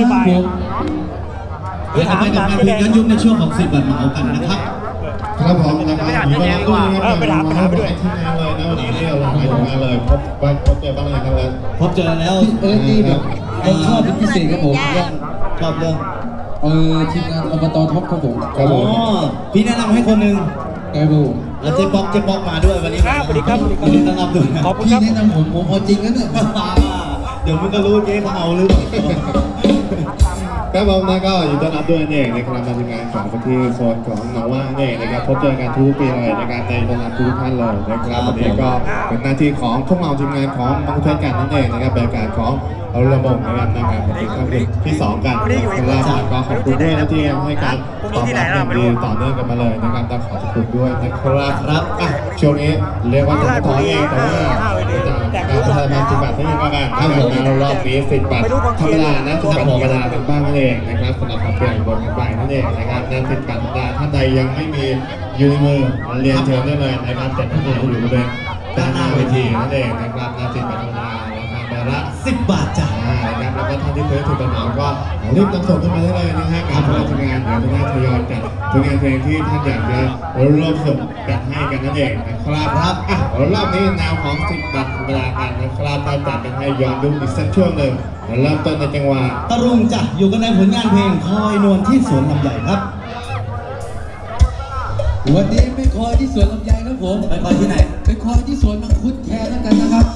รุ่งนี้ตอนบ่ายๆอะเดี๋ยวเราไปกับการคุยกันยุคในช่วงของสิบบาทเหมากันนะครับ ครับผมนะครับผมก็รับด้วยนะครับเออไปถามไปถามไปด้วยที่งานเลยนะวันนี้ที่เราลงไปทำงานเลยพบบ้านพบเจอบ้างเลยครับเลยพบเจอแล้วเออนี่แบบผมชอบเป็นพิเศษครับผมชอบเรื่องเออทีมงานอบตท็อปครับผมครับผมอ๋อพี่แนะนำให้คนหนึ่งครับผมแล้วเจ๊ป๊อกเจ๊ป๊อกมาด้วยวันนี้ครับสวัสดีครับสวัสดีครับยินดีต้อนรับด้วยนะขอบคุณพี่ครับแนะนำผมผมเอาจริงนะเนี่ยเดี๋ยวมึงก็รู้เจ๊เขาเอาหรือเปล่า ครับผมนะก็ยินดีต้อนรับด้วยนั่นเองนะครับมาทีมงานของที่โซนของหนองว่านั่นเองนะครับพบเจอกันทุกปีเลยในการในต้อนรับทุกท่านเลยนะครับวันนี้ก็เป็นหน้าที่ของพวกเราทีมงานของบางช่วยกันนั่นเองนะครับบรรยากาศของระบบนะครับนะครับวันนี้ก็เป็นที่สองกันนะครับก็ขอบคุณด้วยนะที่ยังให้การ ตอบรับอย่างดีต่อเนื่องกันมาเลยนะครับต้องขอขอบคุณด้วยนะครับครับอะช่วงนี้เรียกว่าจะถอยเองแต่ว่าจะการพัฒนาจิตบัตรที่ยังกันครับผมรอบนี้สิบบาทธรรมดานะสิบบาทธรรมดาเป็นบ้างนั่นเองนะครับสำหรับความเปลี่ยนบนกันไปนั่นเองนะครับนั่นสิบบาทธรรมดาท่านใดยังไม่มีอยู่ในมือเรียนเชิญได้เลยนะครับแต่ท่านอยู่บริเวณด้านหน้าเวทีนั่นเองนะครับนั่นสิบบาทธรรมดาราคาใบละ สิบบาทจ้ะอ่านะครับแล้วก็ท่านที่เคยถูกกระเหมาก็รีบนำส่งขึ้นมาได้เลยนะฮะกับเราทีมงานเดี๋ยวจะได้ทยอยจัดผลงานเพลงที่ท่านอยากจะร่วมส่งจัดให้กันนั่นเองนะครับครับอะรอบนี้แนวของสิบบัตรธรรมดากันนะครับก็จัดกันให้ย้อนยุคอีกสักช่วงหนึ่งเริ่มต้นในจังหวะตะรุงจ้ะ อยู่กันในผลงานเพลงคอยนวลที่สวนลำใหญ่ครับ วันนี้ไปคอยที่สวนลำไยครับผมไปคอยที่ไหน ไปคอยที่สวนมังคุดแทนแล้วกันนะครับ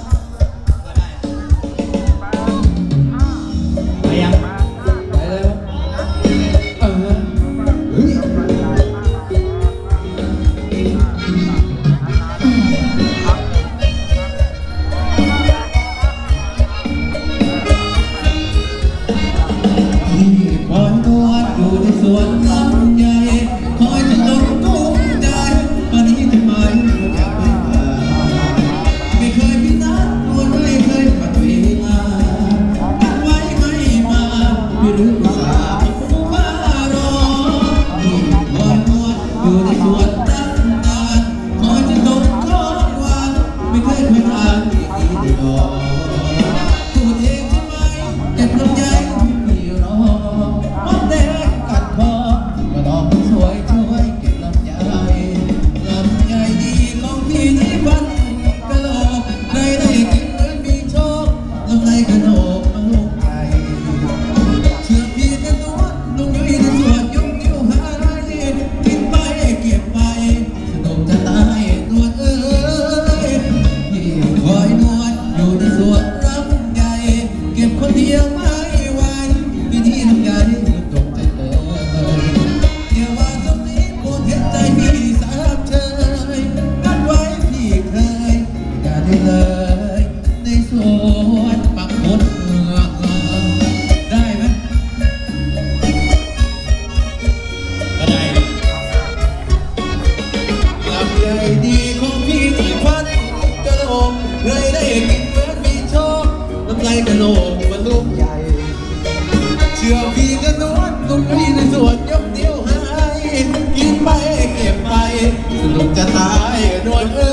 นวลเอ้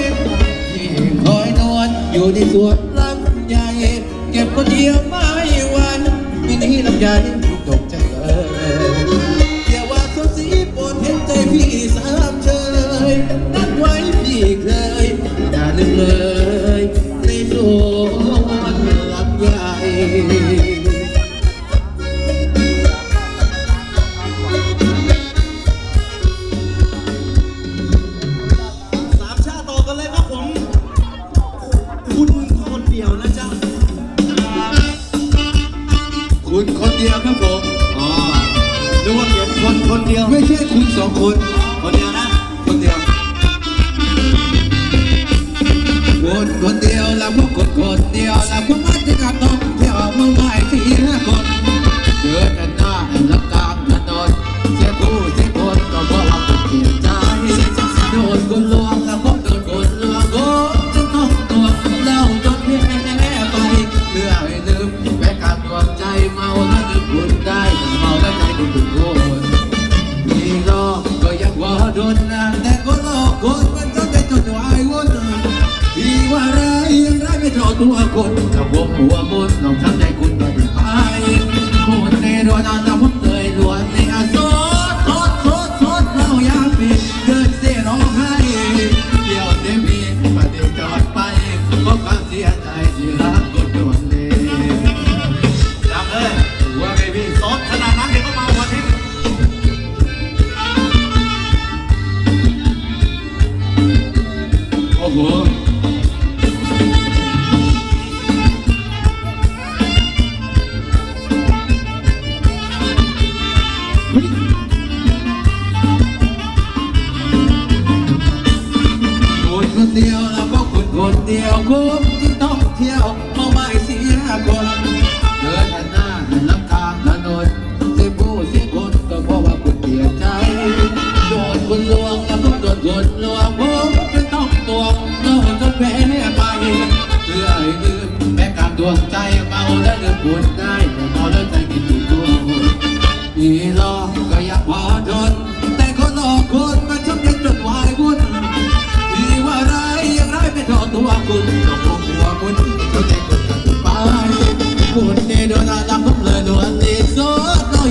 ยพี่คอยนอนอยู่ในสวนลำใหญ่เก็บคนเดียวไม่วันมินี่ลำใหญ่ตกใจเลยอย่าว่าสดสีโปรดเห็นใจพี่สามเชยนัดไว้พี่เคยอย่าลืมเลยในสวนลำใหญ่ เดียวแล้วพวกมัจะกลับต้องเที่ยวเมื่อไหร่สี่ห้าคนเดินกันหน้าลับกลางถนนเสียผู้เสียคนก็เพราะว่าเปลี่ยนใจโดนคนลวงแล้วพวกโดนคนลวงก็จะต้องตัวเล่าจนแพ้ไปเพื่อให้ลืมแม้การดวงใจเมาแล้ว ตัวคนถ้าผมหัวมุนลองทำใจคุณก็ได้ไปคนในรวนานผมเล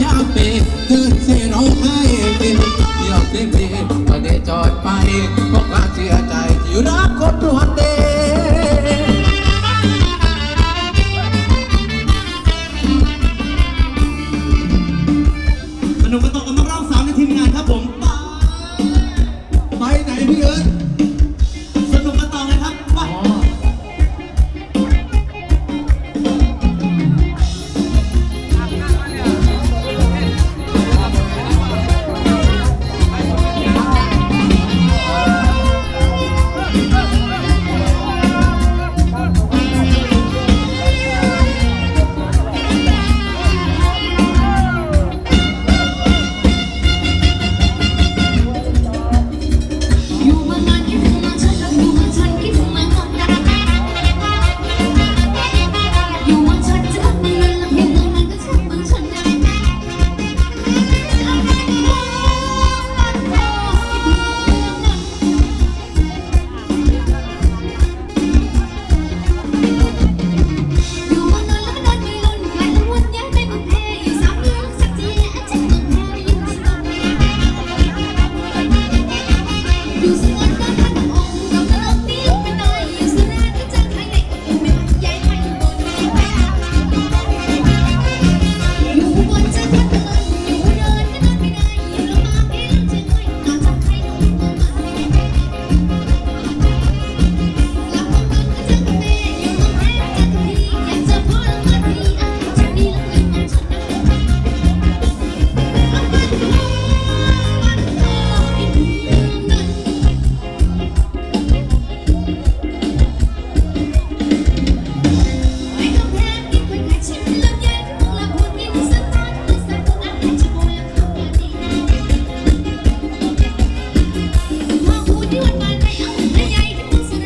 ยามเปตื่นเสียร้องไห้เป็นเที่ยวเต็เดตจอดไปพวกเราเสียใจที่รักคนรวนเด